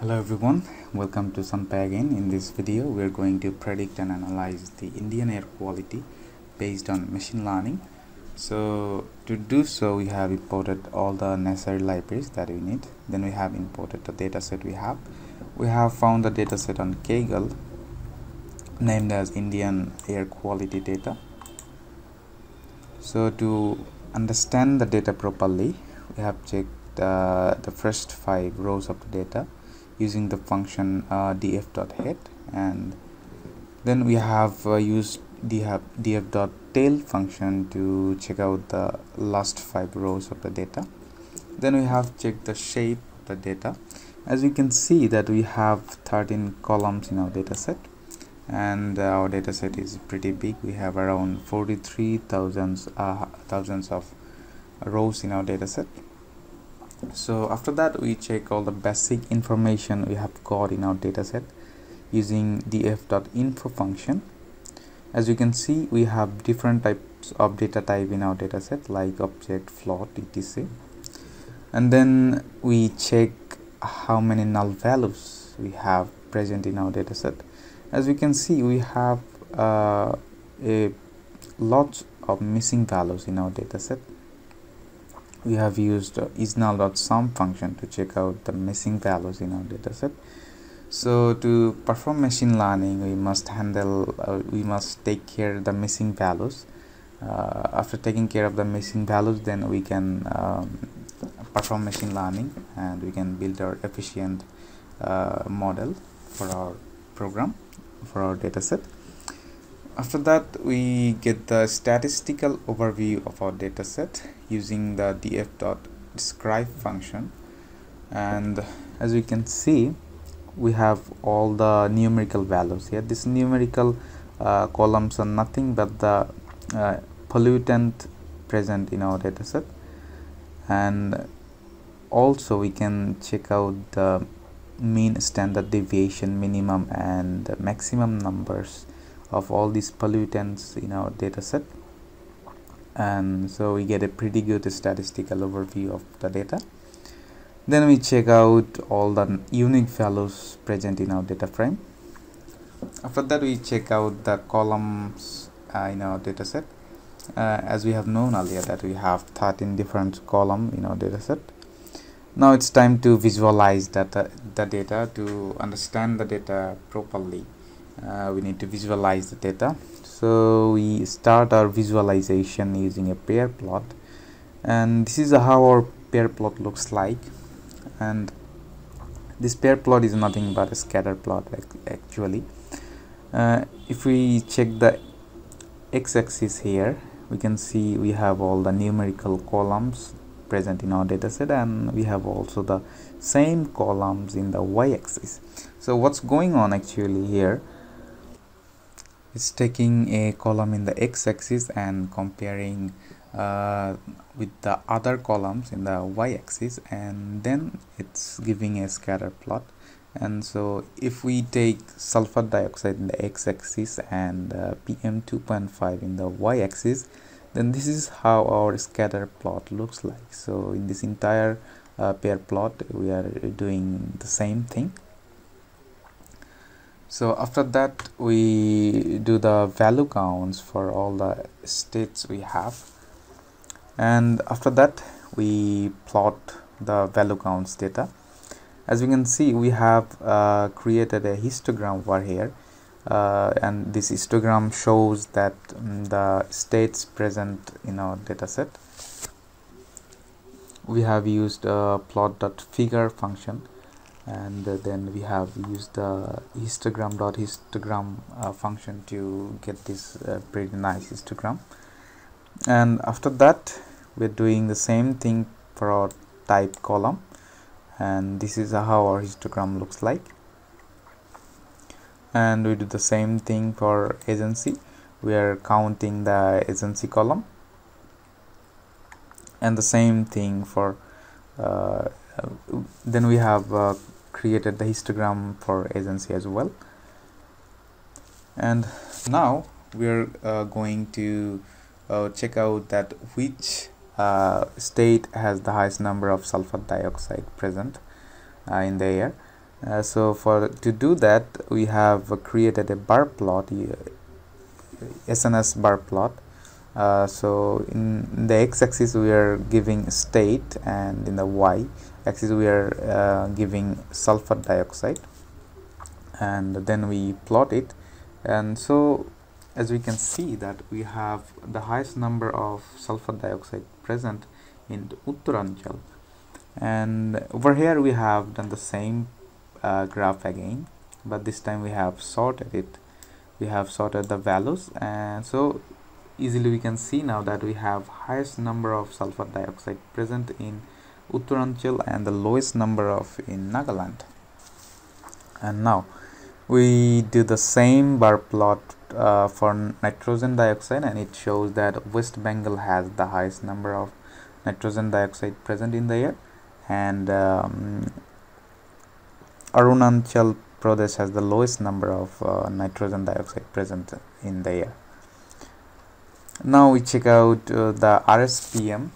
Hello everyone, welcome to SunPy again. In this video, we are going to predict and analyze the Indian air quality based on machine learning. So to do so, we have imported all the necessary libraries that we need. Then we have imported the dataset we have. We have found the dataset on Kaggle named as Indian air quality data. So to understand the data properly, we have checked uh, the first five rows of the data using the function uh, df.head and then we have uh, used df, df.tail function to check out the last five rows of the data. Then we have checked the shape of the data. As you can see that we have 13 columns in our data set and our data set is pretty big. We have around 43 thousands uh, thousands of rows in our data set so after that we check all the basic information we have got in our dataset using df.info function. As you can see we have different types of data type in our dataset like object float etc. And then we check how many null values we have present in our dataset. As we can see we have uh, a lot of missing values in our dataset we have used uh, isnull.sum function to check out the missing values in our dataset so to perform machine learning we must handle uh, we must take care of the missing values. Uh, after taking care of the missing values then we can um, perform machine learning and we can build our efficient uh, model for our program for our dataset after that we get the statistical overview of our dataset using the df.describe function. And as you can see we have all the numerical values here. This numerical uh, columns are nothing but the uh, pollutant present in our dataset. And also we can check out the mean standard deviation minimum and maximum numbers of all these pollutants in our data set. And so we get a pretty good statistical overview of the data. Then we check out all the unique values present in our data frame. After that we check out the columns uh, in our data set. Uh, as we have known earlier that we have 13 different column in our data set. Now it's time to visualize data, the data to understand the data properly uh, we need to visualize the data. So we start our visualization using a pair plot. And this is how our pair plot looks like. And this pair plot is nothing but a scatter plot actually. Uh, if we check the x-axis here we can see we have all the numerical columns present in our dataset and we have also the same columns in the y-axis. So what's going on actually here it's taking a column in the x-axis and comparing uh, with the other columns in the y-axis and then it's giving a scatter plot. And so if we take sulfur dioxide in the x-axis and uh, pm 2.5 in the y-axis then this is how our scatter plot looks like. So in this entire uh, pair plot we are doing the same thing so after that we do the value counts for all the states we have. And after that we plot the value counts data. As you can see we have uh, created a histogram over here. Uh, and this histogram shows that um, the states present in our dataset. We have used a plot.figure function and uh, then we have used the histogram dot histogram uh, function to get this uh, pretty nice histogram. And after that we're doing the same thing for our type column. And this is how our histogram looks like. And we do the same thing for agency. We are counting the agency column. And the same thing for uh, then we have uh, created the histogram for agency as well. And now we're uh, going to uh, check out that which state has the highest number of sulfur dioxide present in the air. Uh, so for to do that we have created a bar plot SNS bar plot uh, so in the x-axis we are giving state and in the y-axis we are uh, giving sulfur dioxide. And then we plot it. And so as we can see that we have the highest number of sulfur dioxide present in Uttaranchal and over here we have done the same uh, graph again but this time we have sorted it. We have sorted the values and so easily we can see now that we have highest number of sulfur dioxide present in Uttaranchal and the lowest number of in Nagaland and now we do the same bar plot uh, for nitrogen dioxide and it shows that West Bengal has the highest number of nitrogen dioxide present in the air and um, Arunachal Pradesh has the lowest number of uh, nitrogen dioxide present in the air. Now we check out uh, the RSPM,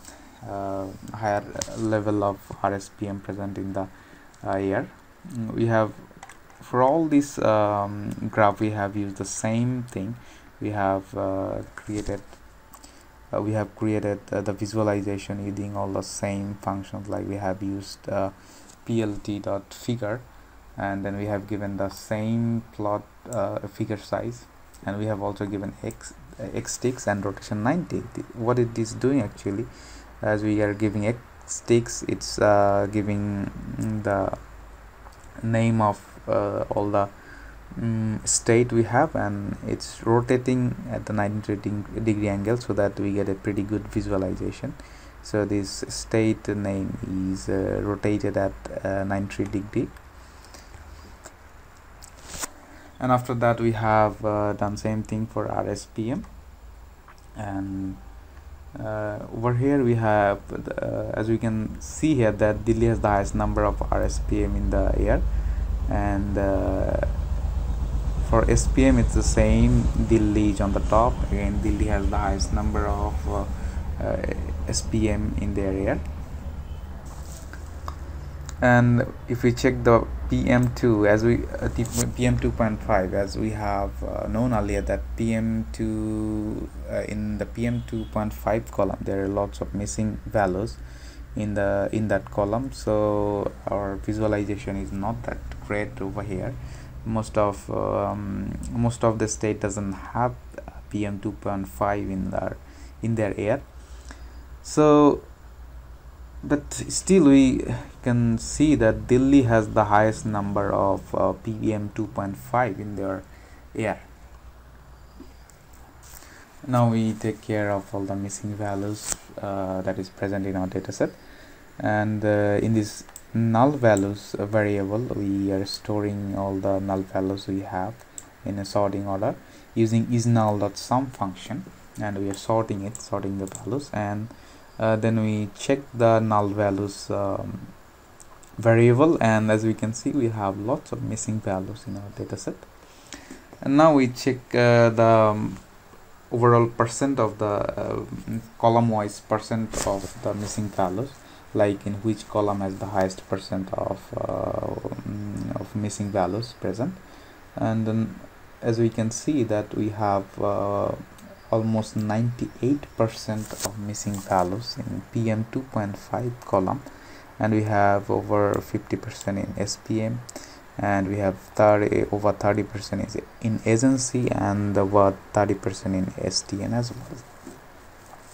uh, higher level of RSPM present in the uh, air. We have for all this um, graph we have used the same thing. We have uh, created uh, we have created the visualization using all the same functions like we have used uh, plt dot figure and then we have given the same plot uh, figure size and we have also given x uh, x ticks and rotation 90 what it is doing actually as we are giving x ticks it's uh, giving the name of uh, all the um, state we have and it's rotating at the 90 degree angle so that we get a pretty good visualization. So this state name is uh, rotated at uh, 90 degree and after that we have uh, done same thing for RSPM and uh, over here we have uh, as we can see here that Delhi has the highest number of RSPM in the air. And uh, for SPM it's the same Delhi is on the top. Again Delhi has the highest number of uh, uh, SPM in their air and if we check the PM2 as we uh, PM 2.5 as we have uh, known earlier that PM2 uh, in the PM 2.5 column there are lots of missing values in the in that column. So our visualization is not that great over here. Most of um, most of the state doesn't have PM 2.5 in their in their air. So but still we can see that Delhi has the highest number of uh, ppm 2.5 in their air. Now we take care of all the missing values uh, that is present in our dataset. And uh, in this null values variable we are storing all the null values we have in a sorting order using isnull.sum function. And we are sorting it sorting the values. And uh, then we check the null values um, variable and as we can see we have lots of missing values in our dataset. And now we check uh, the um, overall percent of the uh, column wise percent of the missing values like in which column has the highest percent of uh, of missing values present. And then as we can see that we have uh, almost 98% of missing values in PM 2.5 column. And we have over 50% in SPM and we have 30 over 30% in agency and over 30% in STN as well.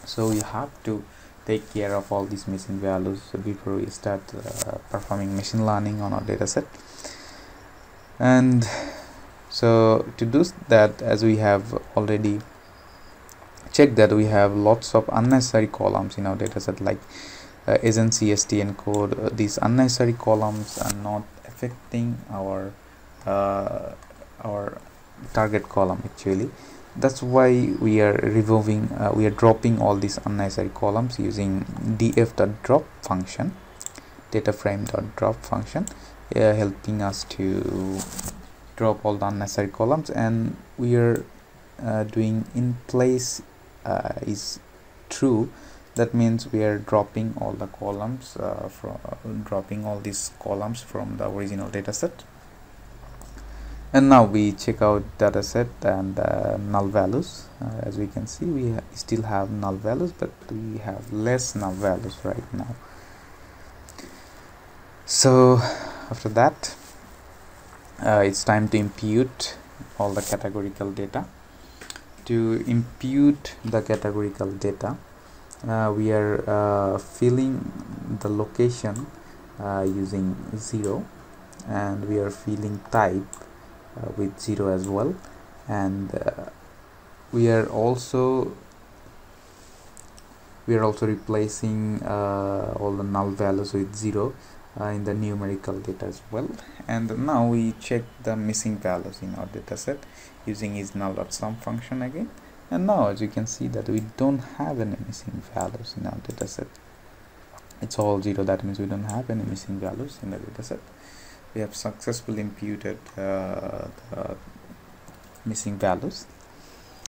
So we have to take care of all these missing values before we start uh, performing machine learning on our dataset. And so to do that as we have already check that we have lots of unnecessary columns in our dataset like uh, agency STN code uh, these unnecessary columns are not affecting our uh, our target column actually. That's why we are removing uh, we are dropping all these unnecessary columns using df.drop function data frame drop function uh, helping us to drop all the unnecessary columns. And we are uh, doing in place uh, is true that means we are dropping all the columns uh, from dropping all these columns from the original dataset. And now we check out dataset and uh, null values. Uh, as we can see we ha still have null values but we have less null values right now. So after that uh, it's time to impute all the categorical data to impute the categorical data uh, we are uh, filling the location uh, using 0 and we are filling type uh, with 0 as well. And uh, we are also we are also replacing uh, all the null values with 0 in the numerical data as well. And now we check the missing values in our dataset using is null.sum function again. And now as you can see that we don't have any missing values in our dataset it's all zero. That means we don't have any missing values in the dataset we have successfully imputed uh, the missing values